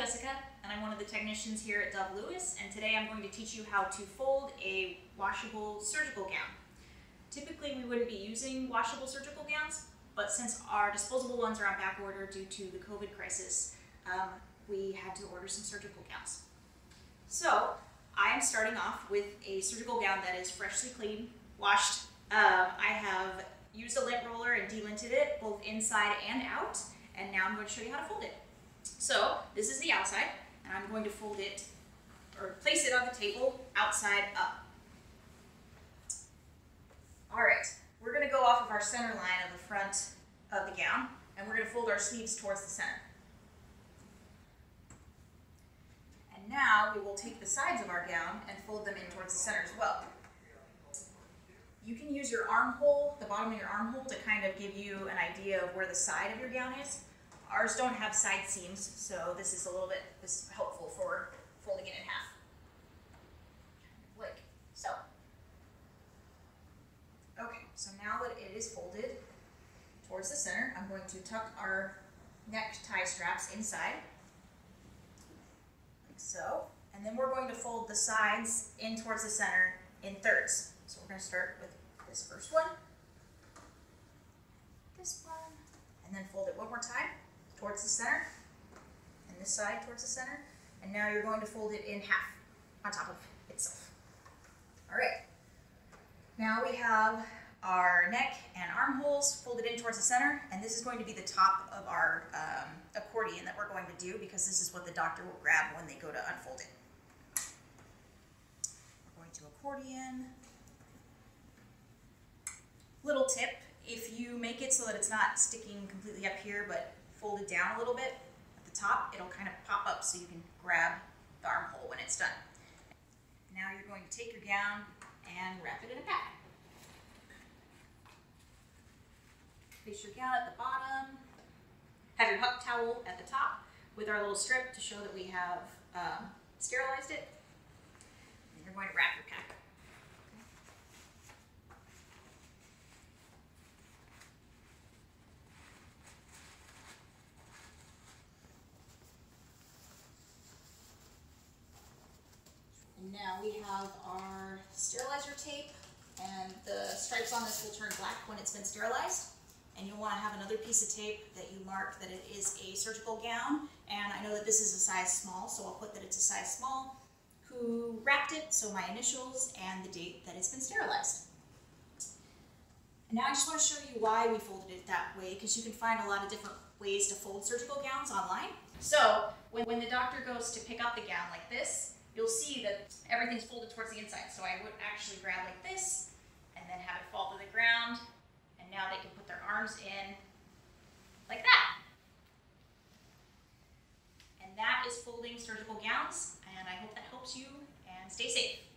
Jessica, and I'm one of the technicians here at DoveLewis, and today I'm going to teach you how to fold a washable surgical gown. Typically, we wouldn't be using washable surgical gowns, but since our disposable ones are on back order due to the COVID crisis, um, we had to order some surgical gowns. So, I am starting off with a surgical gown that is freshly clean, washed. Um, I have used a lint roller and delinted it both inside and out, and now I'm going to show you how to fold it. So this is the outside, and I'm going to fold it or place it on the table outside up. All right, we're gonna go off of our center line of the front of the gown, and we're gonna fold our sleeves towards the center. And now we will take the sides of our gown and fold them in towards the center as well. You can use your armhole, the bottom of your armhole, to kind of give you an idea of where the side of your gown is. Ours don't have side seams, so this is a little bit helpful for folding it in half. Like so. Okay, so now that it is folded towards the center, I'm going to tuck our neck tie straps inside, like so. And then we're going to fold the sides in towards the center in thirds. So we're going to start with this first one, this one, and then fold it one more time towards the center, and this side towards the center, and now you're going to fold it in half on top of itself. All right, now we have our neck and armholes folded in towards the center, and this is going to be the top of our um, accordion that we're going to do because this is what the doctor will grab when they go to unfold it. We're going to accordion. Little tip, if you make it so that it's not sticking completely up here, but folded down a little bit at the top, it'll kind of pop up so you can grab the armhole when it's done. Now you're going to take your gown and wrap it in a pack. Place your gown at the bottom. Have your huck towel at the top with our little strip to show that we have um, sterilized it. And you're going to wrap your pack. And now we have our sterilizer tape and the stripes on this will turn black when it's been sterilized. And you'll want to have another piece of tape that you mark that it is a surgical gown. And I know that this is a size small, so I'll put that it's a size small. Who wrapped it, so my initials and the date that it's been sterilized. And now I just want to show you why we folded it that way, because you can find a lot of different ways to fold surgical gowns online. So when, when the doctor goes to pick up the gown like this, you'll see that everything's folded towards the inside. So I would actually grab like this and then have it fall to the ground. And now they can put their arms in like that. And that is folding surgical gowns. And I hope that helps you and stay safe.